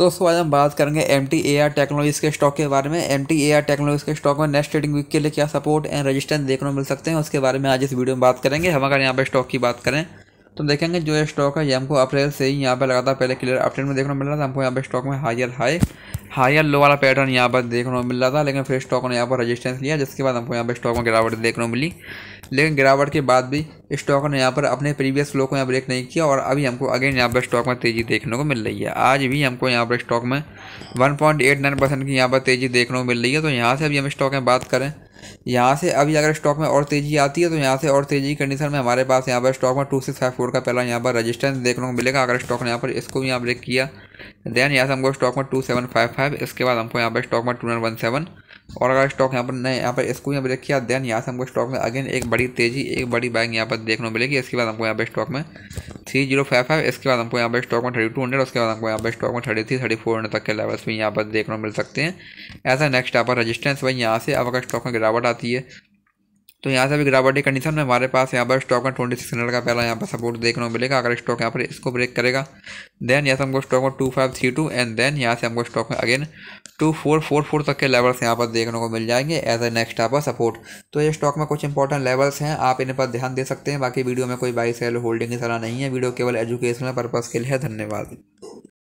दोस्तों आज हम बात करेंगे M T A R technology के स्टॉक के बारे में। M T A R technology के स्टॉक में नेक्स्ट ट्रेडिंग वीक के लिए क्या सपोर्ट एंड रजिस्टेंस देखने को मिल सकते हैं, उसके बारे में आज इस वीडियो में बात करेंगे। हम अगर यहाँ पर स्टॉक की बात करें तो देखेंगे जो ये स्टॉक है, ये हमको अप्रैल से ही यहाँ पर लगातार पहले क्लियर अपडेट में देखने को मिल रहा था, हमको यहाँ पर स्टॉक में हायर हाई हायर लो वाला पैटर्न यहाँ पर देखने को मिल रहा था लेकिन फिर स्टॉक ने यहाँ पर रजिस्टेंस लिया जिसके बाद हमको यहाँ पर स्टॉक में गिरावट देखने को मिली लेकिन गिरावट के बाद भी स्टॉक ने यहाँ पर अपने प्रीवियस लो को यहाँ ब्रेक नहीं किया और अभी हमको अगेन यहाँ पर स्टॉक में तेज़ी देखने को मिल रही है आज भी हमको यहाँ पर स्टॉक में one point eight nine percent की यहाँ पर तेज़ी देखने को मिल रही है तो यहाँ से अभी हम स्टॉक में बात करें यहाँ से अभी अगर स्टॉक में और तेज़ी आती है तो यहाँ से और तेज़ी की कंडीशन में हमारे पास यहाँ पर स्टॉक में टू सिक्स फाइव फोर का पहला यहाँ पर रजिस्टेंस देखने को मिलेगा अगर स्टॉक ने यहाँ पर इसको भी यहाँ ब्रेक किया देन यहाँ से हमको स्टॉक में टू सेवन फाइव फाइव इसके बाद हमको यहाँ पर स्टॉक में टू नाइन वन सेवन और अगर स्टॉक यहाँ पर नहीं यहाँ पर इसको यहाँ ब्रेक किया देन यहाँ से हमको स्टॉक में अगेन एक बड़ी तेज़ी, एक बड़ी बाइंग यहाँ पर देखने को मिलेगी। इसके बाद हमको यहाँ पर स्टॉक में थ्री ज़ीरो फाइव फाइव इसके बाद हमको यहाँ पर स्टॉक में थर्टी टू हंड्रेड उसके बाद हमको यहाँ पर स्टॉक में thirty three thirty four hundred तक के लेवल्स भी यहाँ पर देखने को मिल सकते हैं। ऐसा नेक्स्ट यहाँ पर रजिस्टेंस वही यहाँ से अब अगर स्टॉक में गिरावट आती है तो यहाँ से अभी गिरावट कंडीशन में हमारे पास यहाँ पर स्टॉक में ट्वेंटी सिक्स हंड्रेड का पहला यहाँ पर सपोर्ट देखने को मिलेगा। अगर स्टॉक यहाँ पर इसको ब्रेक करेगा देन यहाँ से हमको स्टॉक में two five three two and then यहाँ से हमको स्टॉक में again two four four four तक के लेवल्स यहाँ पर देखने को मिल जाएँगे एज ए नेक्स्ट यहाँ पर सपोर्ट तो ये स्टॉक में कुछ इंपॉर्टेंट लेवल्स हैं, आप इन पर ध्यान दे सकते हैं। बाकी वीडियो में कोई बाई सेल होल्डिंग की सलाह नहीं है। वीडियो केवल एजुकेशनल पर्पज़ के लिए धन्यवाद।